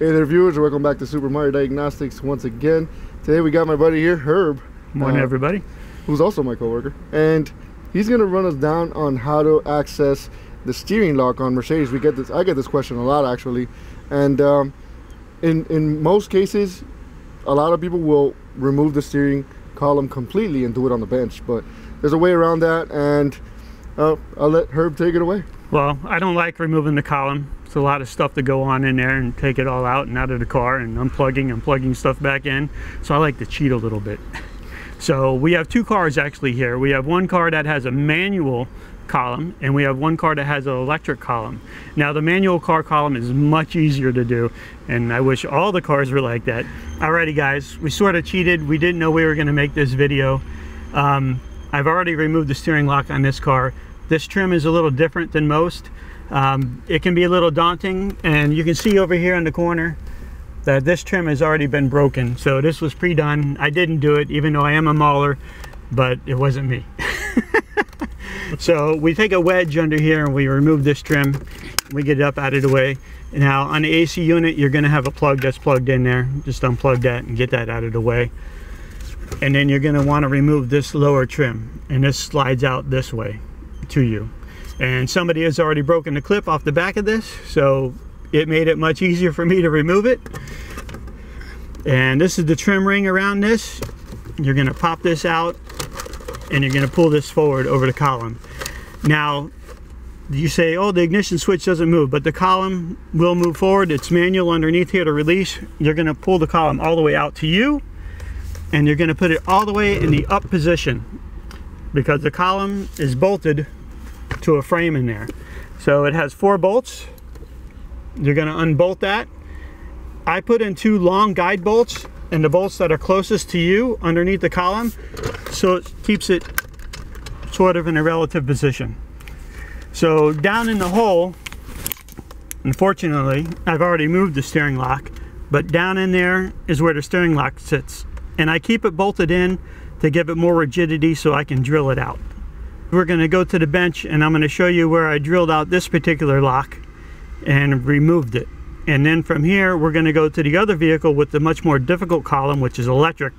Hey there viewers, welcome back to Super Mario Diagnostics once again. Today we got my buddy here, Herb. Morning uh, everybody. Who's also my coworker. And he's gonna run us down on how to access the steering lock on Mercedes. We get this I get this question a lot actually. And um, in in most cases, a lot of people will remove the steering column completely and do it on the bench. But there's a way around that and uh, I'll let Herb take it away. Well, I don't like removing the column. It's a lot of stuff to go on in there and take it all out and out of the car and unplugging and plugging stuff back in. So I like to cheat a little bit. So we have two cars actually here. We have one car that has a manual column and we have one car that has an electric column. Now the manual car column is much easier to do and I wish all the cars were like that. Alrighty guys, we sort of cheated. We didn't know we were going to make this video. Um, I've already removed the steering lock on this car. This trim is a little different than most. Um, it can be a little daunting and you can see over here in the corner that this trim has already been broken. So this was pre-done. I didn't do it even though I am a mauler, but it wasn't me. so we take a wedge under here and we remove this trim. We get it up out of the way. Now on the AC unit, you're gonna have a plug that's plugged in there. Just unplug that and get that out of the way. And then you're gonna wanna remove this lower trim and this slides out this way to you and somebody has already broken the clip off the back of this so it made it much easier for me to remove it. And this is the trim ring around this. You're going to pop this out and you're going to pull this forward over the column. Now you say oh the ignition switch doesn't move but the column will move forward. It's manual underneath here to release. You're going to pull the column all the way out to you and you're going to put it all the way in the up position because the column is bolted to a frame in there. So it has four bolts. You're going to unbolt that. I put in two long guide bolts and the bolts that are closest to you underneath the column so it keeps it sort of in a relative position. So down in the hole, unfortunately, I've already moved the steering lock, but down in there is where the steering lock sits. And I keep it bolted in to give it more rigidity so I can drill it out. We're going to go to the bench and I'm going to show you where I drilled out this particular lock and removed it. And then from here we're going to go to the other vehicle with the much more difficult column which is electric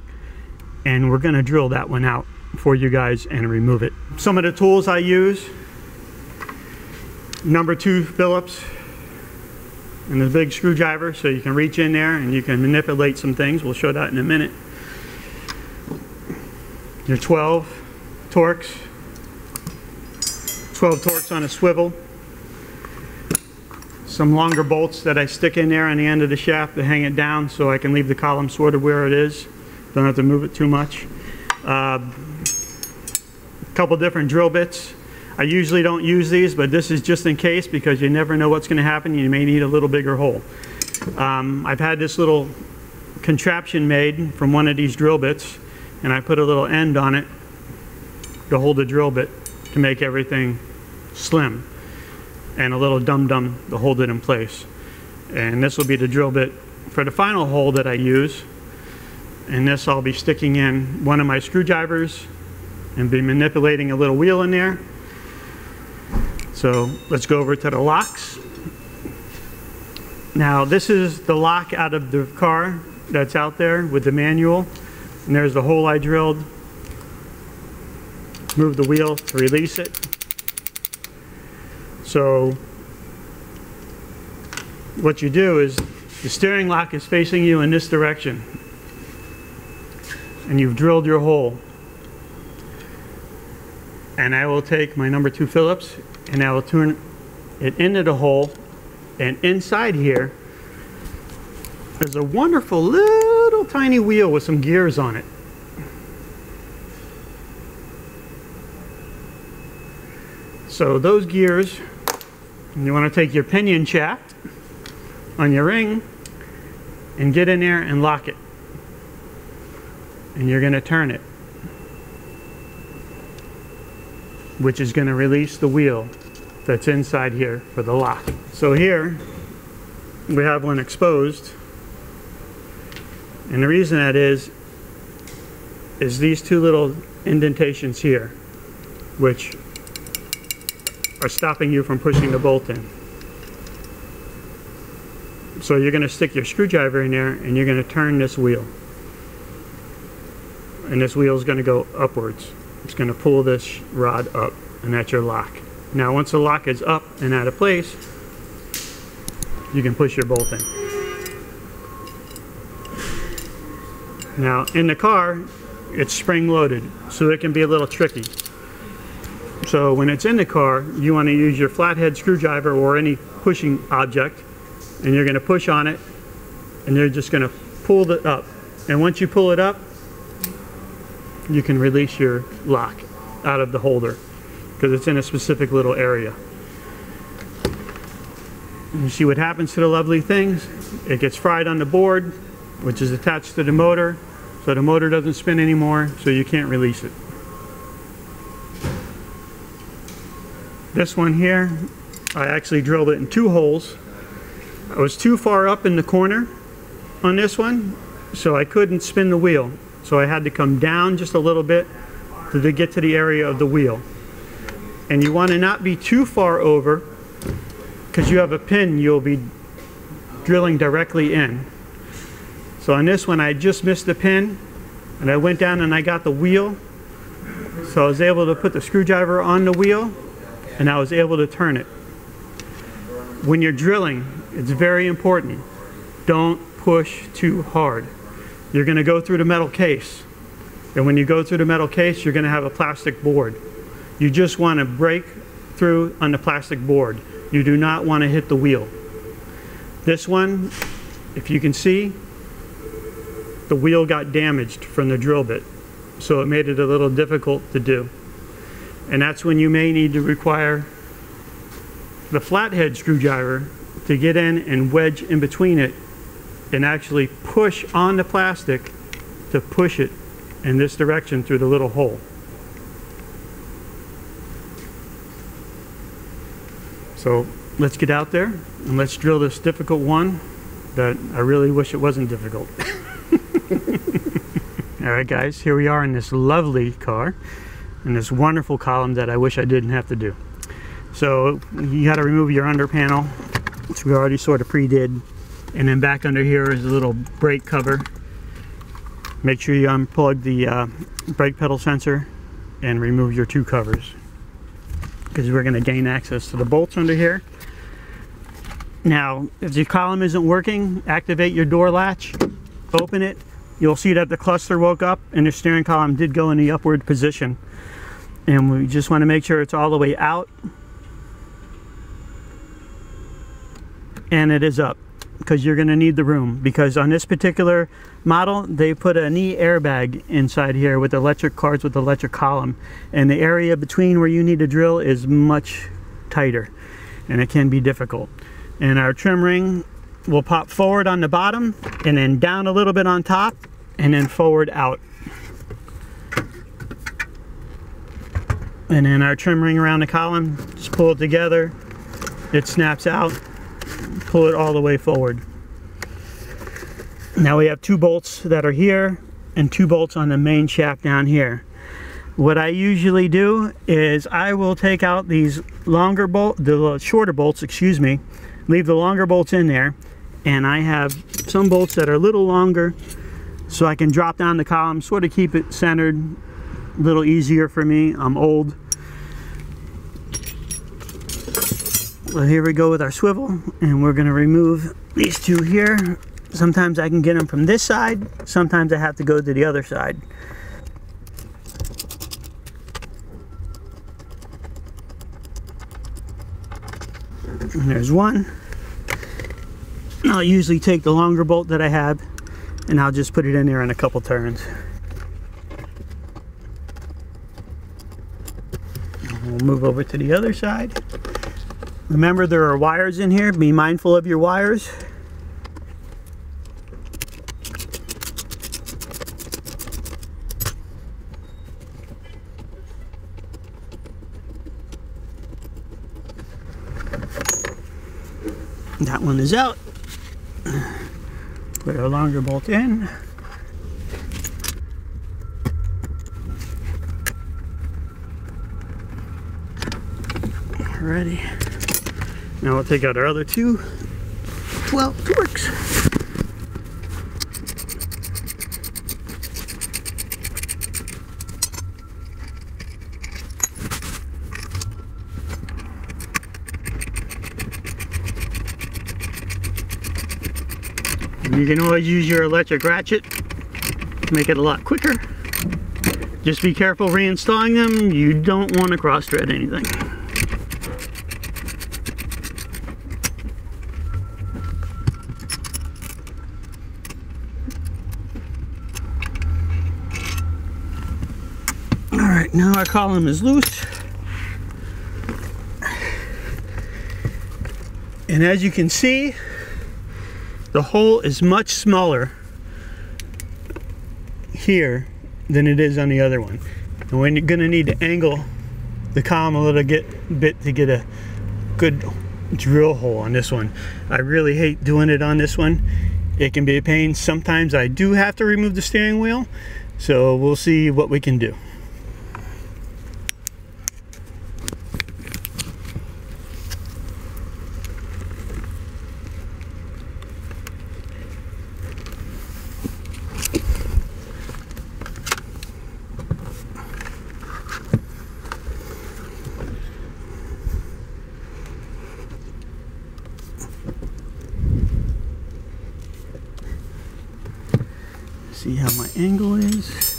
and we're going to drill that one out for you guys and remove it. Some of the tools I use number two Phillips and a big screwdriver so you can reach in there and you can manipulate some things. We'll show that in a minute. Your 12 Torx 12 Torx on a swivel. Some longer bolts that I stick in there on the end of the shaft to hang it down so I can leave the column sort of where it is. Don't have to move it too much. A uh, couple different drill bits. I usually don't use these, but this is just in case because you never know what's going to happen. You may need a little bigger hole. Um, I've had this little contraption made from one of these drill bits, and I put a little end on it to hold the drill bit to make everything slim and a little dum-dum to hold it in place. And this will be the drill bit for the final hole that I use. And this I'll be sticking in one of my screwdrivers and be manipulating a little wheel in there. So let's go over to the locks. Now this is the lock out of the car that's out there with the manual. And there's the hole I drilled. Move the wheel to release it. So what you do is the steering lock is facing you in this direction and you've drilled your hole. And I will take my number two Phillips and I will turn it into the hole and inside here there's a wonderful little tiny wheel with some gears on it. So those gears and you want to take your pinion shaft on your ring and get in there and lock it. And you're going to turn it. Which is going to release the wheel that's inside here for the lock. So here we have one exposed. And the reason that is, is these two little indentations here, which are stopping you from pushing the bolt in. So you're going to stick your screwdriver in there and you're going to turn this wheel. And this wheel is going to go upwards. It's going to pull this rod up and that's your lock. Now once the lock is up and out of place, you can push your bolt in. Now in the car, it's spring loaded, so it can be a little tricky. So when it's in the car, you want to use your flathead screwdriver or any pushing object, and you're going to push on it, and you're just going to pull it up. And once you pull it up, you can release your lock out of the holder because it's in a specific little area. You see what happens to the lovely things? It gets fried on the board, which is attached to the motor, so the motor doesn't spin anymore, so you can't release it. This one here, I actually drilled it in two holes. I was too far up in the corner on this one, so I couldn't spin the wheel. So I had to come down just a little bit to get to the area of the wheel. And you want to not be too far over because you have a pin you'll be drilling directly in. So on this one I just missed the pin and I went down and I got the wheel. So I was able to put the screwdriver on the wheel and I was able to turn it. When you're drilling, it's very important. Don't push too hard. You're going to go through the metal case. And when you go through the metal case, you're going to have a plastic board. You just want to break through on the plastic board. You do not want to hit the wheel. This one, if you can see, the wheel got damaged from the drill bit. So it made it a little difficult to do. And that's when you may need to require the flathead screwdriver to get in and wedge in between it and actually push on the plastic to push it in this direction through the little hole. So let's get out there and let's drill this difficult one that I really wish it wasn't difficult. All right guys, here we are in this lovely car and this wonderful column that I wish I didn't have to do. So you got to remove your under panel, which we already sort of pre-did. And then back under here is a little brake cover. Make sure you unplug the uh, brake pedal sensor and remove your two covers because we're going to gain access to the bolts under here. Now, if the column isn't working, activate your door latch, open it. You'll see that the cluster woke up and the steering column did go in the upward position. And we just want to make sure it's all the way out. And it is up because you're going to need the room because on this particular model they put a knee airbag inside here with electric cars with electric column and the area between where you need to drill is much tighter and it can be difficult and our trim ring will pop forward on the bottom and then down a little bit on top and then forward out and then our trim ring around the column just pull it together it snaps out pull it all the way forward. Now we have two bolts that are here and two bolts on the main shaft down here. What I usually do is I will take out these longer bolt, the shorter bolts, excuse me, leave the longer bolts in there, and I have some bolts that are a little longer so I can drop down the column, sort of keep it centered, a little easier for me. I'm old. Well, here we go with our swivel, and we're going to remove these two here. Sometimes I can get them from this side, sometimes I have to go to the other side. And there's one. I'll usually take the longer bolt that I have, and I'll just put it in there in a couple turns. We'll move over to the other side. Remember there are wires in here. Be mindful of your wires. That one is out. Put a longer bolt in. Ready. Now we'll take out our other two. 12 Torx. You can always use your electric ratchet to make it a lot quicker. Just be careful reinstalling them. You don't want to cross thread anything. All right, now our column is loose. And as you can see, the hole is much smaller here than it is on the other one. And we're gonna need to angle the column a little get, bit to get a good drill hole on this one. I really hate doing it on this one. It can be a pain. Sometimes I do have to remove the steering wheel. So we'll see what we can do. See how my angle is.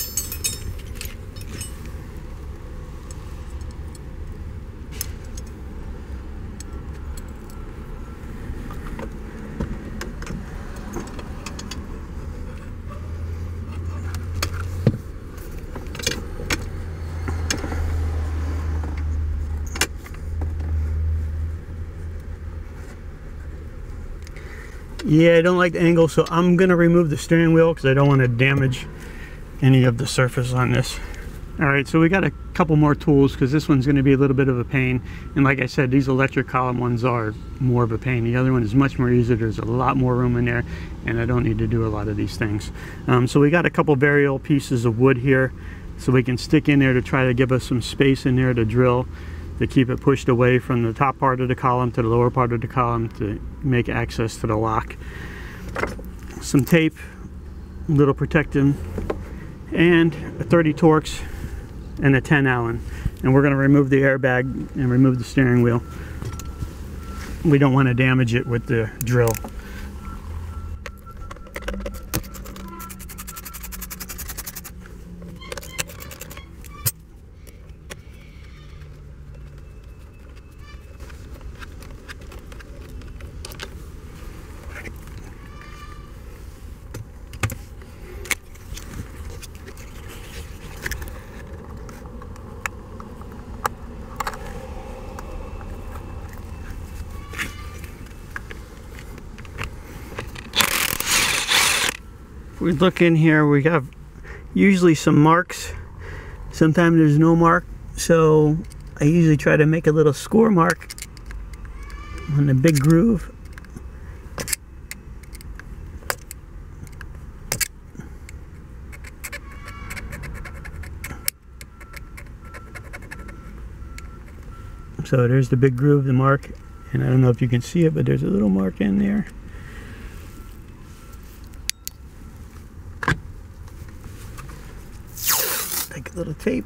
Yeah, I don't like the angle, so I'm gonna remove the steering wheel because I don't want to damage any of the surface on this. All right, so we got a couple more tools because this one's gonna be a little bit of a pain. And like I said, these electric column ones are more of a pain. The other one is much more easy. There's a lot more room in there and I don't need to do a lot of these things. Um, so we got a couple variable pieces of wood here so we can stick in there to try to give us some space in there to drill to keep it pushed away from the top part of the column to the lower part of the column to make access to the lock. Some tape, a little protective, and a 30 Torx and a 10 Allen. And we're going to remove the airbag and remove the steering wheel. We don't want to damage it with the drill. We look in here we have usually some marks. Sometimes there's no mark so I usually try to make a little score mark on the big groove. So there's the big groove the mark and I don't know if you can see it but there's a little mark in there little tape.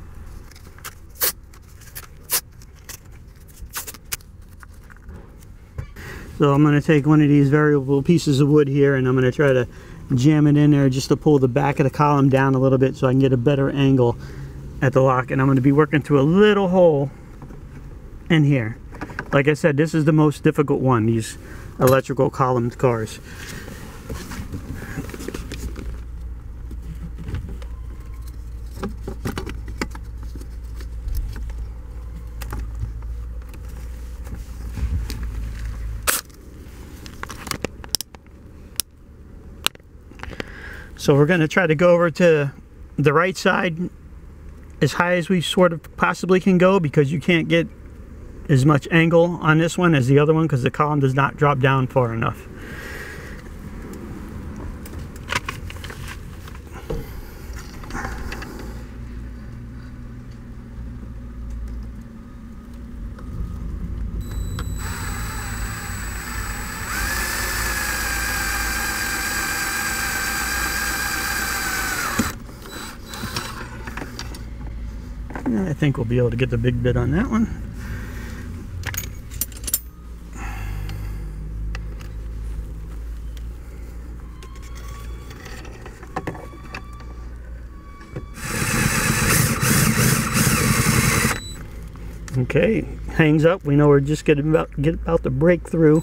So I'm going to take one of these variable pieces of wood here and I'm going to try to jam it in there just to pull the back of the column down a little bit so I can get a better angle at the lock. And I'm going to be working through a little hole in here. Like I said, this is the most difficult one, these electrical columned cars. So we're going to try to go over to the right side as high as we sort of possibly can go because you can't get as much angle on this one as the other one because the column does not drop down far enough. I think we'll be able to get the big bit on that one. Okay, hangs up. We know we're just getting about get about to break through.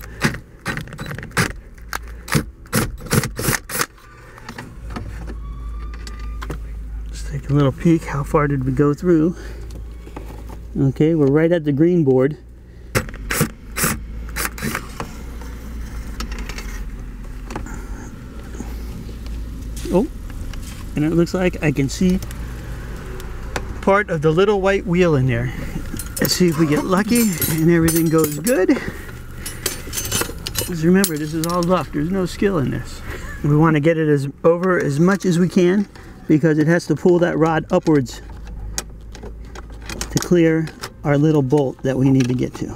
Let's take a little peek. How far did we go through? Okay, we're right at the green board. Oh, and it looks like I can see part of the little white wheel in there. Let's see if we get lucky and everything goes good. Because remember, this is all luck. There's no skill in this. We want to get it as over as much as we can because it has to pull that rod upwards to clear our little bolt that we need to get to.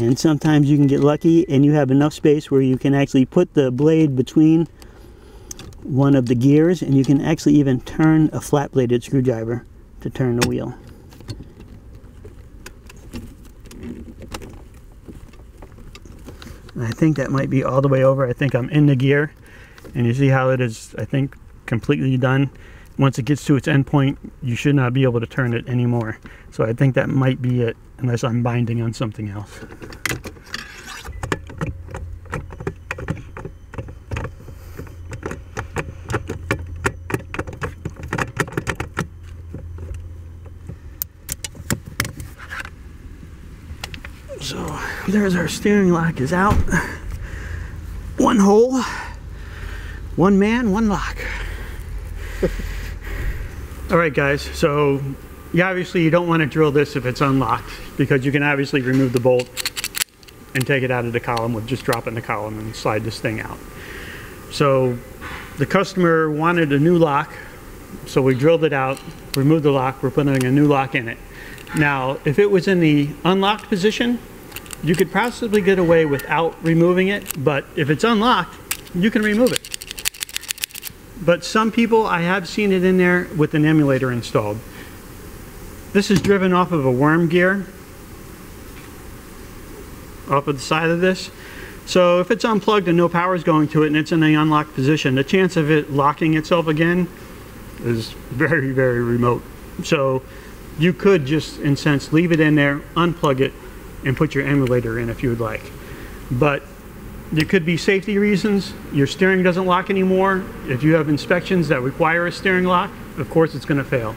And sometimes you can get lucky and you have enough space where you can actually put the blade between one of the gears and you can actually even turn a flat bladed screwdriver to turn the wheel. I think that might be all the way over. I think I'm in the gear and you see how it is, I think, completely done. Once it gets to its end point, you should not be able to turn it anymore. So I think that might be it, unless I'm binding on something else. So there's our steering lock is out. One hole, one man, one lock. All right guys, so you obviously you don't want to drill this if it's unlocked because you can obviously remove the bolt and take it out of the column with just dropping the column and slide this thing out. So the customer wanted a new lock, so we drilled it out, removed the lock, we're putting a new lock in it. Now, if it was in the unlocked position, you could possibly get away without removing it, but if it's unlocked, you can remove it. But some people, I have seen it in there with an emulator installed. This is driven off of a worm gear, off of the side of this. So if it's unplugged and no power is going to it and it's in the unlocked position, the chance of it locking itself again is very, very remote. So you could just, in sense, leave it in there, unplug it, and put your emulator in if you would like. But there could be safety reasons. Your steering doesn't lock anymore. If you have inspections that require a steering lock, of course it's going to fail.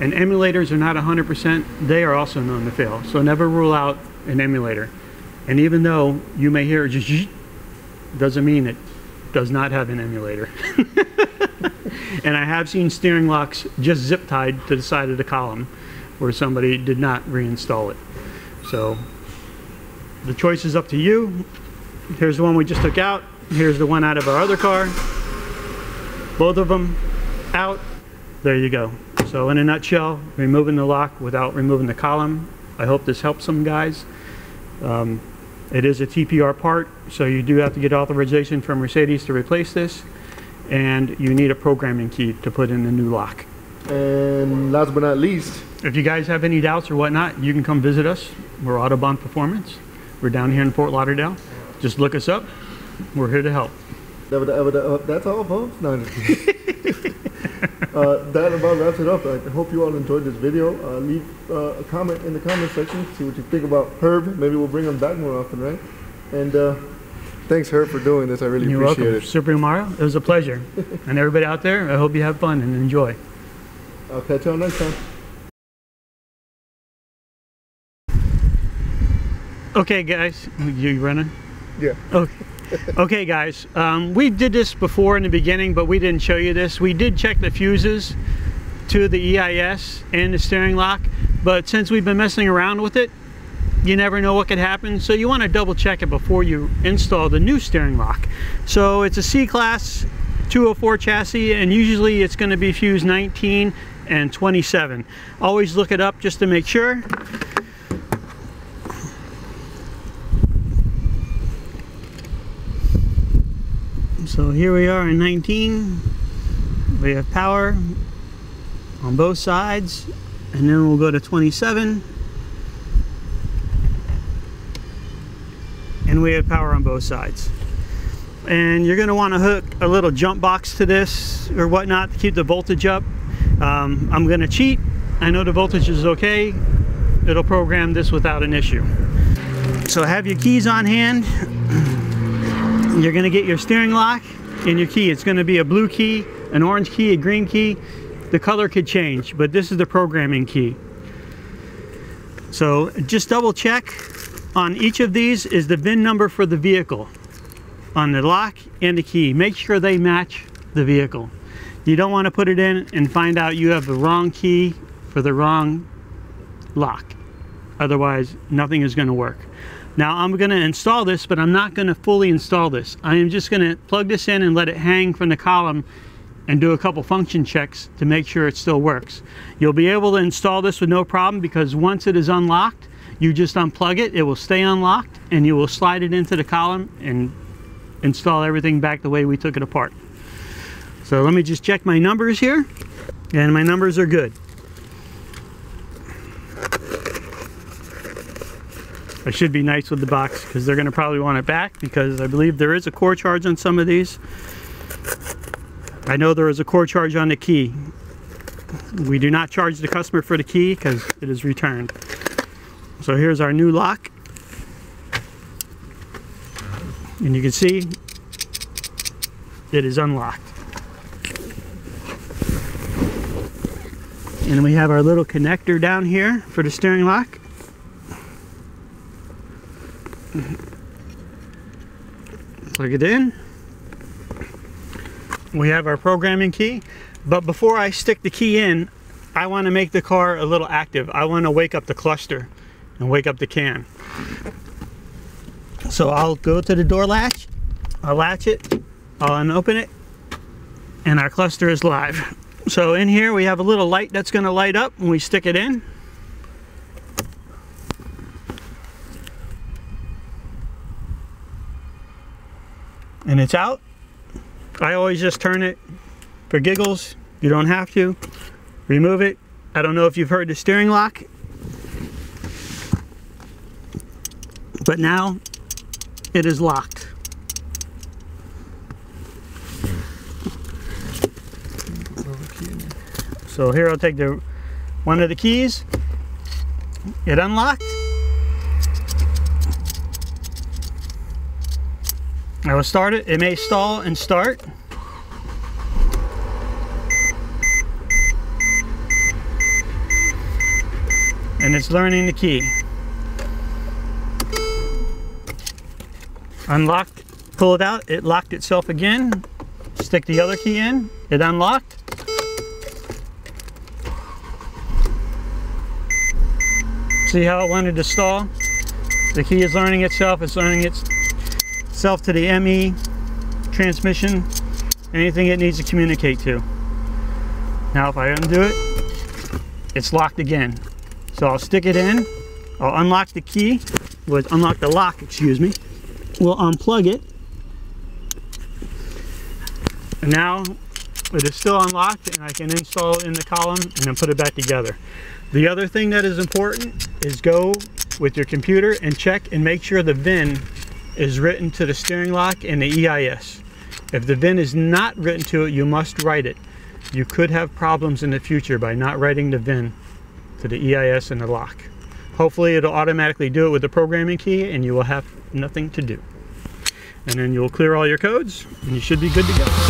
And emulators are not 100%, they are also known to fail. So never rule out an emulator. And even though you may hear just doesn't mean it does not have an emulator. and I have seen steering locks just zip tied to the side of the column where somebody did not reinstall it. So the choice is up to you. Here's the one we just took out. Here's the one out of our other car. Both of them out. There you go. So in a nutshell, removing the lock without removing the column. I hope this helps some guys. Um, it is a TPR part, so you do have to get authorization from Mercedes to replace this. And you need a programming key to put in the new lock. And last but not least, if you guys have any doubts or whatnot, you can come visit us. We're Autobahn Performance. We're down here in Fort Lauderdale. Just look us up. We're here to help. That's all, folks. No, uh, that about wraps it up. I hope you all enjoyed this video. Uh, leave uh, a comment in the comment section. See what you think about Herb. Maybe we'll bring him back more often, right? And uh, thanks, Herb, for doing this. I really You're appreciate welcome. it. Super Mario, it was a pleasure. and everybody out there, I hope you have fun and enjoy. I'll catch y'all next time. Okay, guys, you running? Yeah. Okay. okay, guys. Um, we did this before in the beginning, but we didn't show you this. We did check the fuses to the EIS and the steering lock, but since we've been messing around with it, you never know what could happen. So you want to double check it before you install the new steering lock. So it's a C-Class 204 chassis, and usually it's going to be fuse 19 and 27. Always look it up just to make sure. So here we are in 19. We have power, on both sides and then we'll go to 27 and we have power on both sides. And you're going to want to hook a little jump box to this or whatnot to keep the voltage up. Um, I'm going to cheat. I know the voltage is okay. It'll program this without an issue. So have your keys on hand you're going to get your steering lock and your key. It's going to be a blue key an orange key a green key. The color could change but this is the programming key. So just double check on each of these is the VIN number for the vehicle on the lock and the key. Make sure they match the vehicle. You don't want to put it in and find out you have the wrong key for the wrong lock. Otherwise nothing is going to work now I'm going to install this but I'm not going to fully install this I am just going to plug this in and let it hang from the column and do a couple function checks to make sure it still works. You'll be able to install this with no problem because once it is unlocked, you just unplug it, it will stay unlocked, and you will slide it into the column and install everything back the way we took it apart. So let me just check my numbers here, and my numbers are good. I should be nice with the box because they're going to probably want it back because I believe there is a core charge on some of these. I know there is a core charge on the key. We do not charge the customer for the key because it is returned. So here's our new lock. And you can see it is unlocked. And we have our little connector down here for the steering lock. Plug it in. We have our programming key but before I stick the key in I want to make the car a little active. I want to wake up the cluster and wake up the CAN. So I'll go to the door latch I'll latch it I'll unopen it and our cluster is live. So in here we have a little light that's going to light up when we stick it in and it's out I always just turn it for giggles. You don't have to. Remove it. I don't know if you've heard the steering lock. But now it is locked. So here I'll take the one of the keys. It unlocked. I will start it. It may stall and start. And it's learning the key. Unlocked, pull it out, it locked itself again. Stick the other key in, it unlocked. See how it wanted to stall? The key is learning itself, it's learning its itself to the ME transmission, anything it needs to communicate to. Now if I undo it, it's locked again. So I'll stick it in, I'll unlock the key, well unlock the lock, excuse me. We'll unplug it. And now it is still unlocked and I can install it in the column and then put it back together. The other thing that is important is go with your computer and check and make sure the VIN is written to the steering lock and the EIS. If the VIN is not written to it, you must write it. You could have problems in the future by not writing the VIN to the EIS and the lock. Hopefully it'll automatically do it with the programming key and you will have nothing to do. And then you'll clear all your codes and you should be good to go.